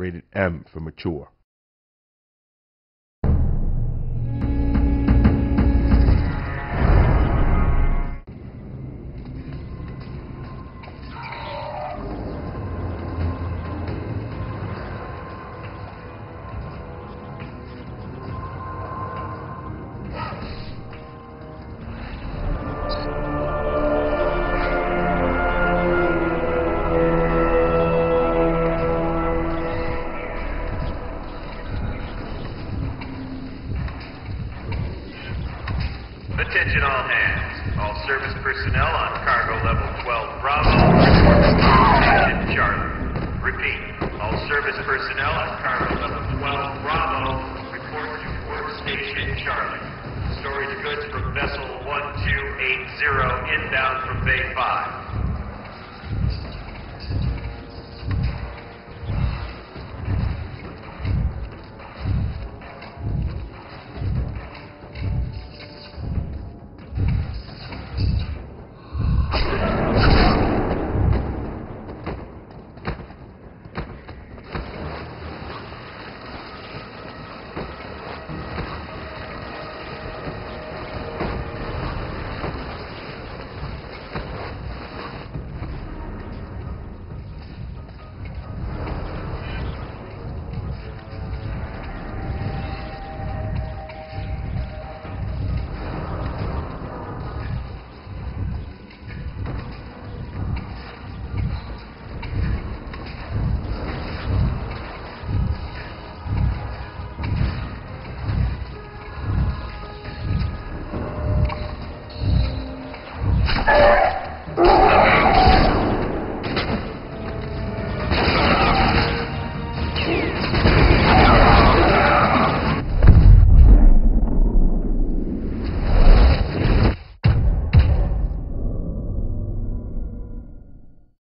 rated M for mature. Attention all hands. All service personnel on cargo level 12 Bravo report Station Charlie. Repeat. All service personnel on cargo level 12 Bravo report to Workstation Charlie. Storage goods from vessel 1280 inbound from Bay 5.